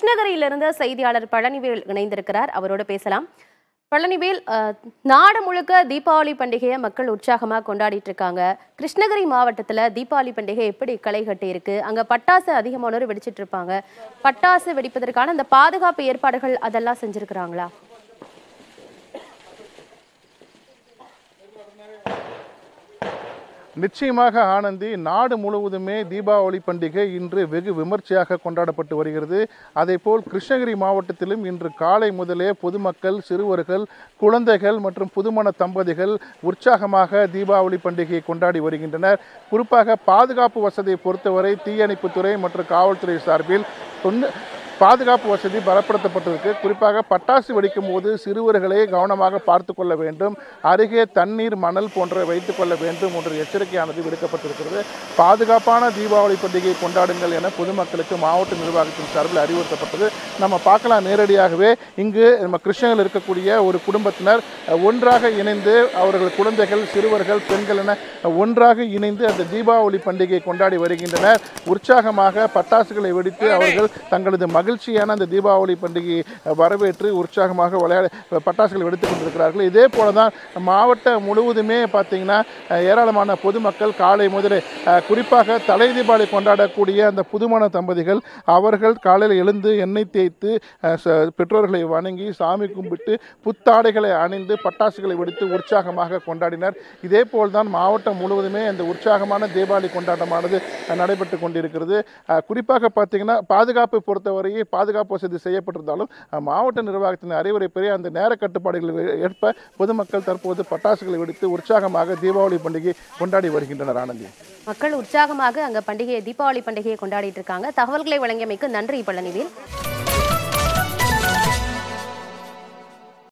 கிருஷ்ணகிரியிலிருந்து செய்தியாளர் பழனிவேல் இணைந்திருக்கிறார். அவரோட பேசலாம். பழனிவேல் நாடு முழுக்க தீபாவளி பண்டிகையை மக்கள் உற்சாகமாக கொண்டாடிட்டு இருக்காங்க. கிருஷ்ணகிரி மாவட்டத்தில் தீபாவளி பண்டிகை எப்படி களை கட்டி இருக்கு அங்கே பட்டாசு அதிகமானோர் வெடிச்சிட்டு இருப்பாங்க. பட்டாசு வெடிப்பதற்கான அந்த பாதுகாப்பு ஏற்பாடுகள் அதெல்லாம் செஞ்சிருக்கிறாங்களா? நிச்சயமாக ஆனந்தி நாடு முழுவதுமே தீபாவளி பண்டிகை இன்று வெகு விமர்சையாக கொண்டாடப்பட்டு வருகிறது. அதேபோல் கிருஷ்ணகிரி மாவட்டத்திலும் இன்று காலை முதலே பொதுமக்கள் சிறுவர்கள் குழந்தைகள் மற்றும் புதுமண தம்பதிகள் உற்சாகமாக தீபாவளி பண்டிகையை கொண்டாடி வருகின்றனர். குறிப்பாக பாதுகாப்பு வசதியை பொறுத்தவரை தீயணைப்புத்துறை மற்றும் காவல்துறை சார்பில் தொண்ணூ பாதுகாப்பு வசதி பலப்படுத்தப்பட்டிருக்கு. குறிப்பாக பட்டாசு வெடிக்கும் போது சிறுவர்களை கவனமாக பார்த்து கொள்ள வேண்டும். அருகே தண்ணீர் மணல் போன்ற வைத்துக் கொள்ள வேண்டும் என்ற எச்சரிக்கையானது விடுக்கப்பட்டிருக்கிறது. பாதுகாப்பான தீபாவளி பண்டிகையை கொண்டாடுங்கள் என பொதுமக்களுக்கு மாவட்ட நிர்வாகத்தின் சார்பில் அறிவுறுத்தப்பட்டது. நம்ம பார்க்கலாம் நேரடியாகவே. இங்கு நம்ம கிருஷ்ணகிரியில் இருக்கக்கூடிய ஒரு குடும்பத்தினர் ஒன்றாக இணைந்து அவர்கள் குழந்தைகள் சிறுவர்கள் பெண்கள் என ஒன்றாக இணைந்து அந்த தீபாவளி பண்டிகையை கொண்டாடி வருகின்றனர். உற்சாகமாக பட்டாசுகளை வெடித்து அவர்கள் தங்களது மகிழ்ச்சியான அந்த தீபாவளி பண்டிகையை வரவேற்று உற்சாகமாக விளையாட பட்டாசுகள் வெடித்துக் கொண்டிருக்கிறார்கள். இதே போல தான் மாவட்டம் முழுவதுமே பார்த்தீங்கன்னா ஏராளமான பொதுமக்கள் காலை முதலே குறிப்பாக தலை தீபாவளி கொண்டாடக்கூடிய அந்த புதுமண தம்பதிகள் அவர்கள் காலையில் எழுந்து எண்ணெய் தேய்த்து ச- பெற்றோர்களை வணங்கி சாமி கும்பிட்டு புத்தாடைகளை அணிந்து பட்டாசுகளை வெடித்து உற்சாகமாக கொண்டாடினர். இதே போல்தான் மாவட்டம் முழுவதுமே அந்த உற்சாகமான தீபாவளி கொண்டாட்டமானது நடைபெற்று கொண்டிருக்கிறது. குறிப்பாக பார்த்திங்கன்னா பாதுகாப்பை பொறுத்தவரை பொறுத்தவரையே பாதுகாப்பு வசதி செய்யப்பட்டிருந்தாலும் மாவட்ட நிர்வாகத்தின் அறிவுரை பெரிய அந்த நேர கட்டுப்பாடுகள் ஏற்ப பொதுமக்கள் தற்போது பட்டாசுகளை வெடித்து உற்சாகமாக தீபாவளி பண்டிகை கொண்டாடி வருகின்றனர் ஆனந்தி. மக்கள் உற்சாகமாக அங்க பண்டிகையை தீபாவளி பண்டிகையை கொண்டாடிட்டு இருக்காங்க. தகவல்களை வழங்கியமைக்கு நன்றி பழனிவேல்